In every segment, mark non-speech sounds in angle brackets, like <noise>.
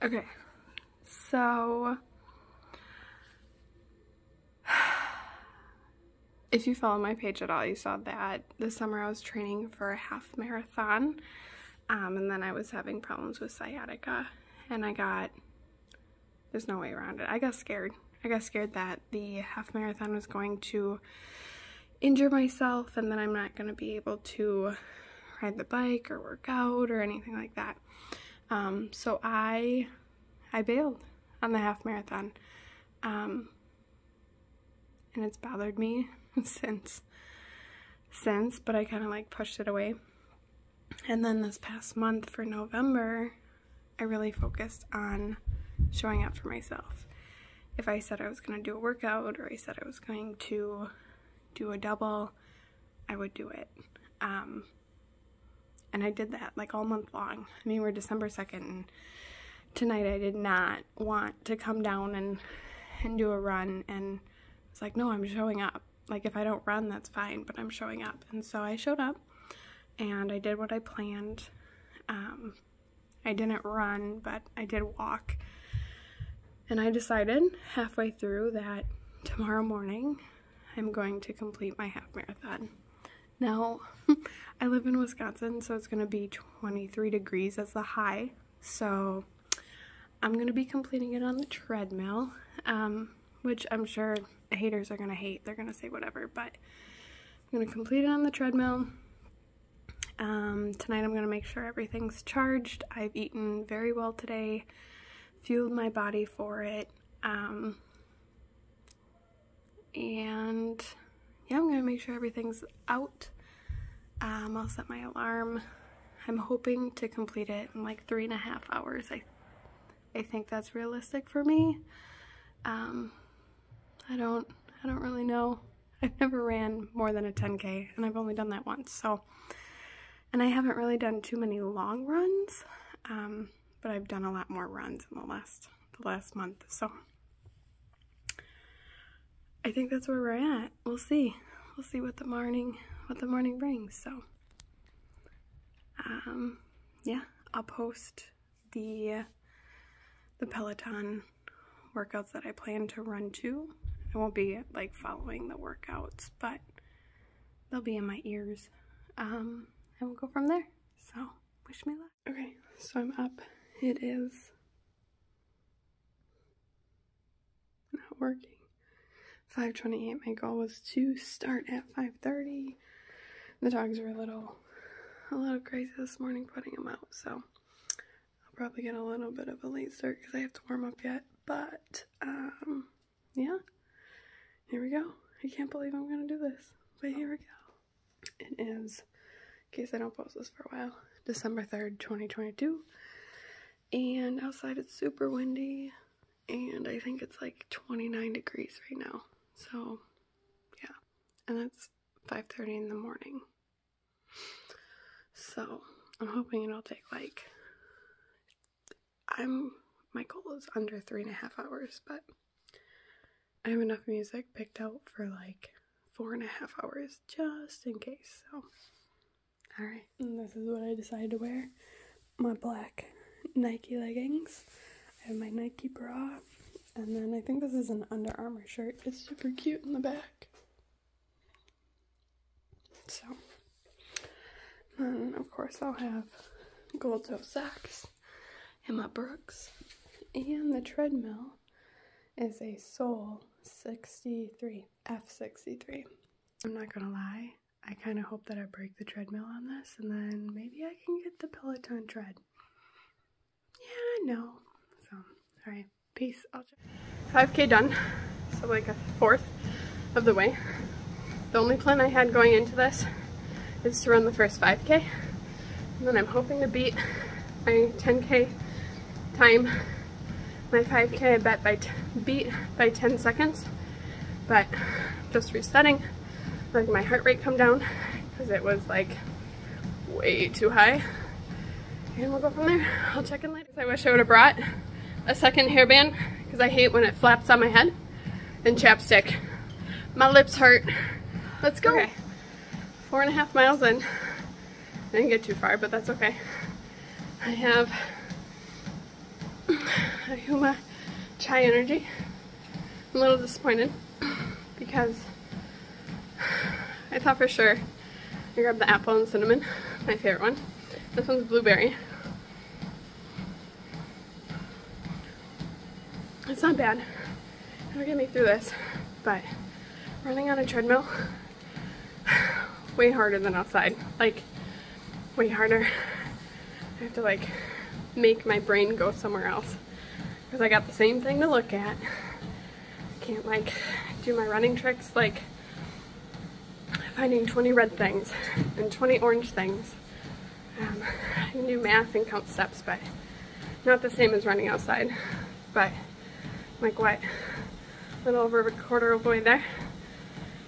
Okay, so <sighs> if you follow my page at all, you saw that this summer I was training for a half marathon um, and then I was having problems with sciatica and I got, there's no way around it, I got scared. I got scared that the half marathon was going to injure myself and then I'm not going to be able to ride the bike or work out or anything like that. Um, so I, I bailed on the half marathon. Um, and it's bothered me <laughs> since, since, but I kind of like pushed it away. And then this past month for November, I really focused on showing up for myself. If I said I was going to do a workout or I said I was going to do a double, I would do it. Um, and I did that like all month long. I mean, we're December 2nd and tonight I did not want to come down and, and do a run and it's like, no, I'm showing up. Like if I don't run, that's fine, but I'm showing up. And so I showed up and I did what I planned. Um, I didn't run, but I did walk. And I decided halfway through that tomorrow morning I'm going to complete my half marathon. Now, <laughs> I live in Wisconsin, so it's going to be 23 degrees as the high. So I'm going to be completing it on the treadmill, um, which I'm sure haters are going to hate. They're going to say whatever, but I'm going to complete it on the treadmill. Um, tonight I'm going to make sure everything's charged. I've eaten very well today, fueled my body for it. Um, and yeah, I'm going to make sure everything's out. Um, I'll set my alarm. I'm hoping to complete it in like three and a half hours. I, I think that's realistic for me. Um, I don't, I don't really know. I've never ran more than a 10K and I've only done that once. So, and I haven't really done too many long runs, um, but I've done a lot more runs in the last, the last month. So I think that's where we're at. We'll see. We'll see what the morning, what the morning brings. So, um, yeah, I'll post the, the Peloton workouts that I plan to run to. I won't be like following the workouts, but they'll be in my ears. Um, and we'll go from there. So, wish me luck. Okay, so I'm up. It is not working. 5.28, my goal was to start at 5.30. The dogs were a little, a little crazy this morning putting them out, so I'll probably get a little bit of a late start because I have to warm up yet, but, um, yeah, here we go. I can't believe I'm gonna do this, but here we go. It is in case I don't post this for a while, December 3rd, 2022. And outside it's super windy, and I think it's like 29 degrees right now. So, yeah. And it's 5.30 in the morning. So, I'm hoping it'll take like, I'm, my goal is under three and a half hours, but I have enough music picked out for like four and a half hours just in case, so. Alright, and this is what I decided to wear. My black Nike leggings. I have my Nike bra. And then I think this is an Under Armour shirt. It's super cute in the back. So, then of course I'll have gold toe socks and my Brooks. And the treadmill is a Sole 63, F63. I'm not gonna lie, I kind of hope that I break the treadmill on this and then maybe I can get the Peloton tread. Yeah, I know. So, alright, peace. I'll 5k done, so like a fourth of the way. The only plan I had going into this is to run the first 5k, and then I'm hoping to beat my 10k time. My 5k I bet by beat by 10 seconds, but just resetting like my heart rate come down because it was like way too high. And we'll go from there. I'll check in later. I wish I would have brought a second hairband because I hate when it flaps on my head. And chapstick. My lips hurt. Let's go. Okay. Four and a half miles in. I didn't get too far, but that's okay. I have Ahuma Chai Energy. I'm a little disappointed because I thought for sure I grabbed the apple and cinnamon, my favorite one. This one's blueberry. It's not bad. Get me through this, but running on a treadmill, <sighs> way harder than outside. Like, way harder. I have to like make my brain go somewhere else because I got the same thing to look at. I can't like do my running tricks like finding 20 red things and 20 orange things. Um, I can do math and count steps, but not the same as running outside. But like what? A little over a quarter of the way there.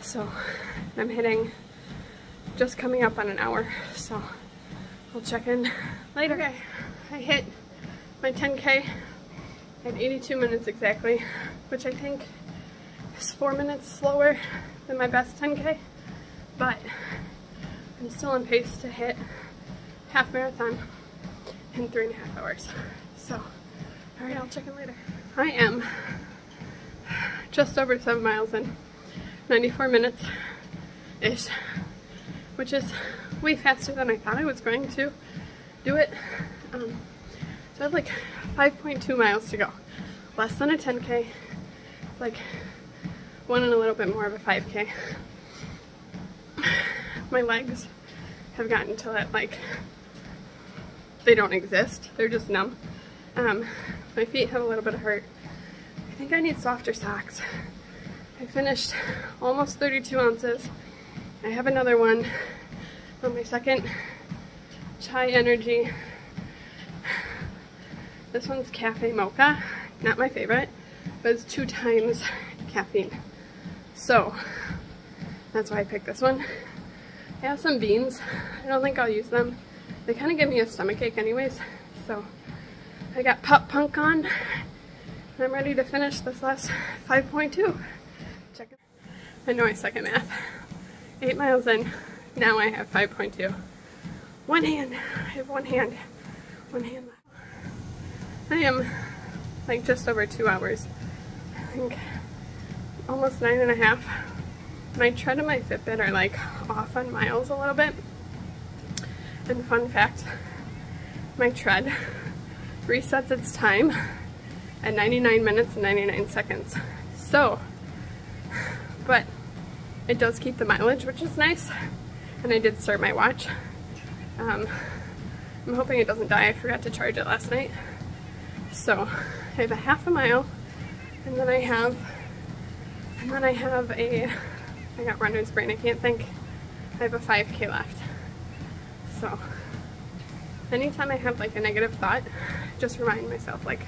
So I'm hitting just coming up on an hour. So I'll check in later. Okay, I hit my 10K at 82 minutes exactly, which I think is four minutes slower than my best 10K, but I'm still on pace to hit half marathon in three and a half hours. So, all right, I'll check in later. I am just over seven miles in, 94 minutes-ish, which is way faster than I thought I was going to do it. Um, so I have like 5.2 miles to go. Less than a 10k, like one and a little bit more of a 5k. My legs have gotten to that like, they don't exist, they're just numb. Um, my feet have a little bit of hurt. I think I need softer socks. I finished almost 32 ounces. I have another one on my second Chia Energy this one's cafe mocha, not my favorite, but it's two times caffeine. So that's why I picked this one. I have some beans. I don't think I'll use them. They kind of give me a stomach ache anyways. So I got Pop Punk on. And I'm ready to finish this last 5.2. Check it. I know I suck at math. Eight miles in. Now I have 5.2. One hand. I have one hand. One hand left. I am like just over two hours. I think almost nine and a half. My tread and my Fitbit are like off on miles a little bit. And fun fact, my tread resets its time at 99 minutes and 99 seconds. So, but it does keep the mileage, which is nice. And I did start my watch. Um, I'm hoping it doesn't die. I forgot to charge it last night. So I have a half a mile and then I have and then I have a I got runner's brain, I can't think. I have a 5k left. So anytime I have like a negative thought, just remind myself like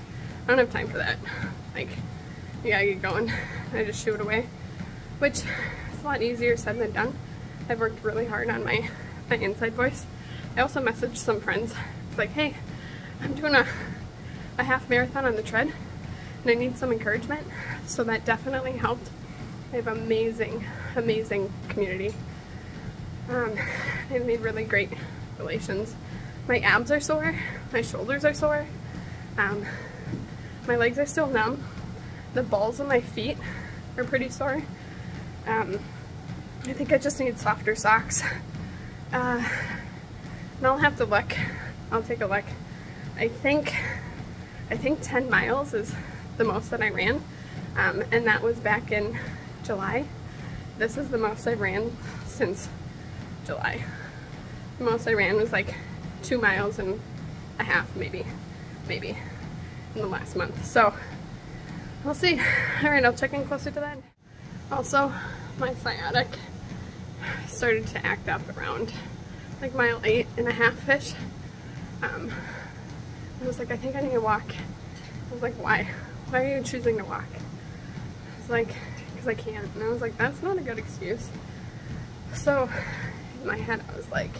I don't have time for that. Like you gotta get going. I just shoot it away. Which is a lot easier said than done. I've worked really hard on my, my inside voice. I also messaged some friends. It's like, hey, I'm doing a a half marathon on the tread and I need some encouragement. So that definitely helped. I have amazing, amazing community. Um, I've made really great relations. My abs are sore, my shoulders are sore, um, my legs are still numb, the balls of my feet are pretty sore. Um, I think I just need softer socks. Uh, and I'll have to look. I'll take a look. I think I think 10 miles is the most that I ran, um, and that was back in July. This is the most I ran since July. The most I ran was like two miles and a half, maybe, maybe, in the last month. So, we'll see. <laughs> All right, I'll check in closer to that. Also, my sciatic started to act up around like mile eight and a half-ish. Um, I was like, I think I need to walk. I was like, why? Why are you choosing to walk? I was like, because I can't. And I was like, that's not a good excuse. So in my head, I was like,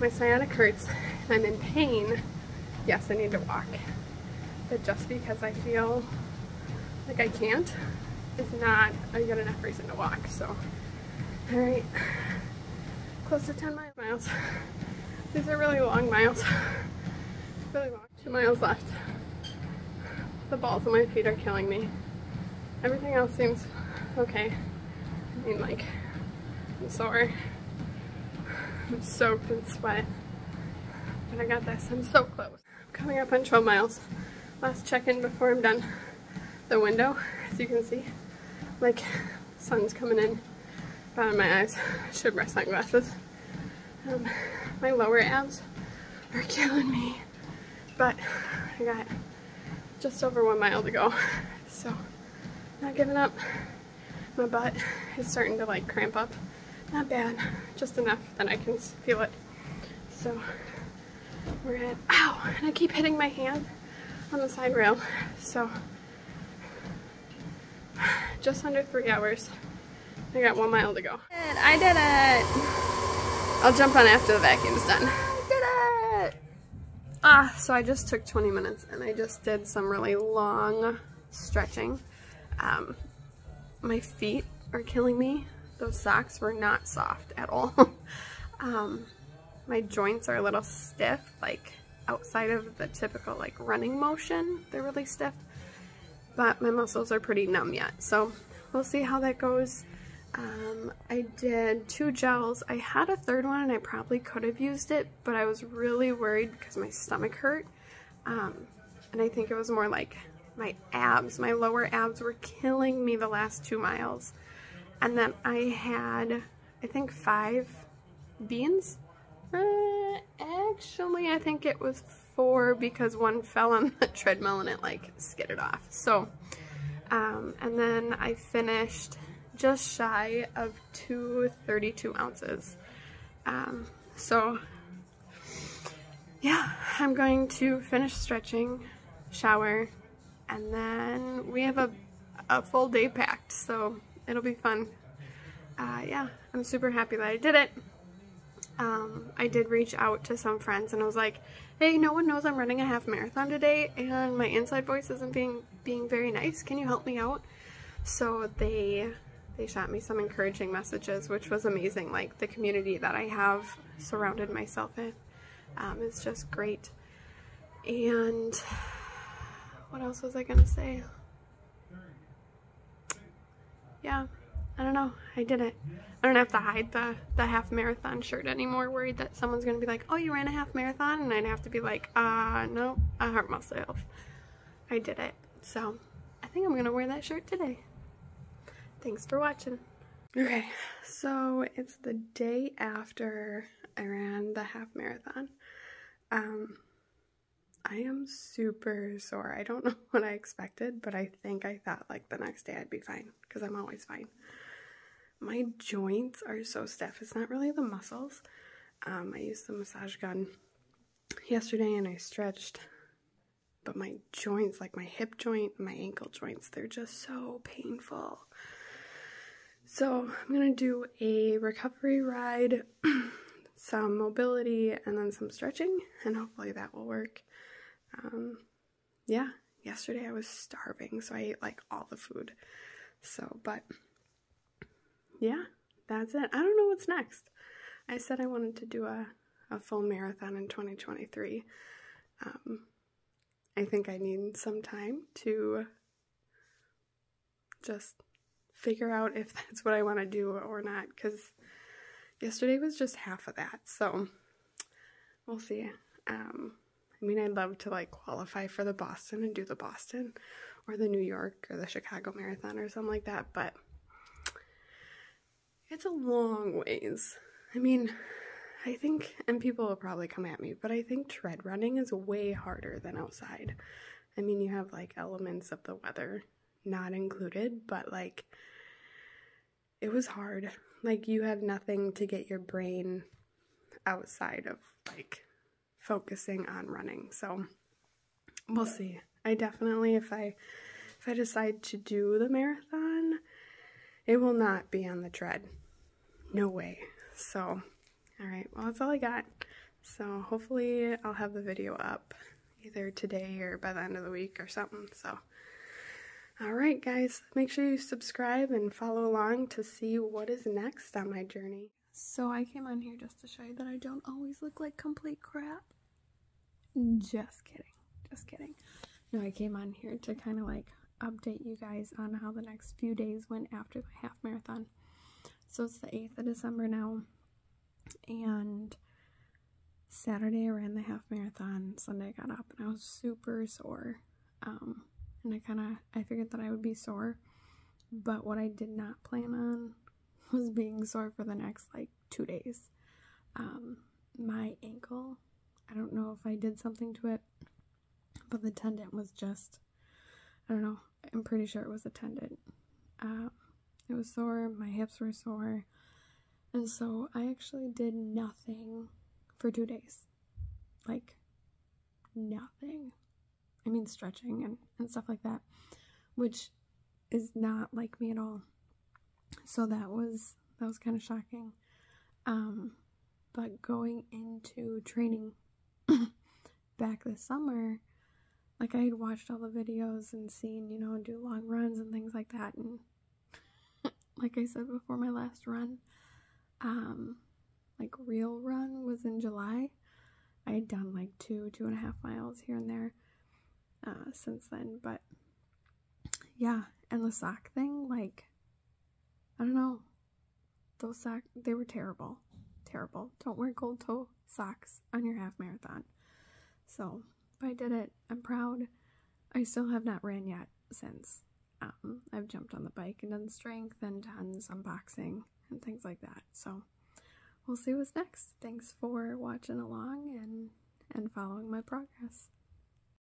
my sciatic hurts and I'm in pain. Yes, I need to walk. But just because I feel like I can't is not a good enough reason to walk. So, all right, close to 10 miles. These are really long miles. Really long. Two miles left. The balls of my feet are killing me. Everything else seems okay. I mean, like, I'm sore. I'm soaked in sweat. But I got this. I'm so close. Coming up on 12 miles. Last check-in before I'm done. The window, as you can see, like, sun's coming in bottom of my eyes. Should wear sunglasses. Um, my lower abs are <laughs> killing me. But I got just over one mile to go. <laughs> So, not giving up. My butt is starting to like cramp up. Not bad, just enough that I can feel it. So, we're at, ow, and I keep hitting my hand on the side rail. So, just under three hours. I got one mile to go. I did it! I'll jump on after the vacuum's done. I did it! Ah, so I just took 20 minutes and I just did some really long stretching. Um, my feet are killing me. Those socks were not soft at all. <laughs> um, my joints are a little stiff, like outside of the typical like running motion, they're really stiff. But my muscles are pretty numb yet, so we'll see how that goes. Um, I did two gels. I had a third one and I probably could have used it, but I was really worried because my stomach hurt. Um, and I think it was more like my abs. My lower abs were killing me the last two miles. And then I had, I think, five beans. Uh, actually, I think it was four because one fell on the <laughs> treadmill and it like skidded off. So, um, and then I finished just shy of two 32 ounces. Um, so yeah, I'm going to finish stretching, shower, and then we have a, a full day packed, so it'll be fun. Uh, yeah, I'm super happy that I did it. Um, I did reach out to some friends and I was like, hey, no one knows I'm running a half marathon today and my inside voice isn't being, being very nice. Can you help me out? So they they shot me some encouraging messages, which was amazing. Like the community that I have surrounded myself in um, is just great. And what else was I gonna say? Yeah, I don't know. I did it. I don't have to hide the, the half marathon shirt anymore, worried that someone's gonna be like, oh, you ran a half marathon? And I'd have to be like, uh, no, I hurt myself. I did it. So I think I'm gonna wear that shirt today. Thanks for watching. Okay, so it's the day after I ran the half marathon. Um, I am super sore. I don't <laughs> know what I expected, but I think I thought like the next day I'd be fine because I'm always fine. My joints are so stiff. It's not really the muscles. Um, I used the massage gun yesterday and I stretched, but my joints, like my hip joint, my ankle joints, they're just so painful. So I'm going to do a recovery ride, <clears throat> some mobility, and then some stretching, and hopefully that will work. Um, yeah, yesterday I was starving, so I ate like all the food. So, but yeah, that's it. I don't know what's next. I said I wanted to do a, a full marathon in 2023. Um, I think I need some time to just figure out if <laughs> that's what I want to do or not because yesterday was just half of that. So we'll see. Um, I mean, I'd love to like qualify for the Boston and do the Boston or the New York or the Chicago Marathon or something like that, but it's a long ways. I mean, I think, and people will probably come at me, but I think tread running is way harder than outside. I mean, you have like elements of the weather not included, but like it was hard. Like you have nothing to get your brain outside of like focusing on running. So we'll see. I definitely if I if I decide to do the marathon, it will not be on the tread. No way. So all right, well that's all I got. So hopefully I'll have the video up either today or by the end of the week or something. So Alright guys, make sure you subscribe and follow along to see what is next on my journey. So I came on here just to show you that I don't always look like complete crap. Just kidding. Just kidding. no, I came on here to kind of like update you guys on how the next few days went after the half marathon. So it's the 8th of December now, and Saturday I ran the half marathon. Sunday I got up and I was super sore. Um, and I kind of I figured that I would be sore, but what I did not plan on <laughs> was being sore for the next like two days. Um, my ankle, I don't know if I did something to it, but the tendon was just I don't know. I'm pretty sure it was a tendon. Uh, it was sore. My hips were sore. And so I actually did nothing for two days. Like, nothing. I mean, stretching and, and stuff like that, which is not like me at all. So that was, that was kind of shocking. Um, but going into training <coughs> back this summer, like I had watched all the videos and seen, you know, do long runs and things like that. And <laughs> like I said before, my last run, um, like real run was in July. I had done like two, two and a half miles here and there uh, since then. But yeah, and the sock thing, like, I don't know. Those socks, they were terrible. Terrible. Don't wear gold toe socks on your half marathon. So, but I did it. I'm proud. I still have not ran yet since. Um, I've jumped on the bike and done strength and done some boxing and things like that. So we'll see what's next. Thanks for watching along and and following my progress.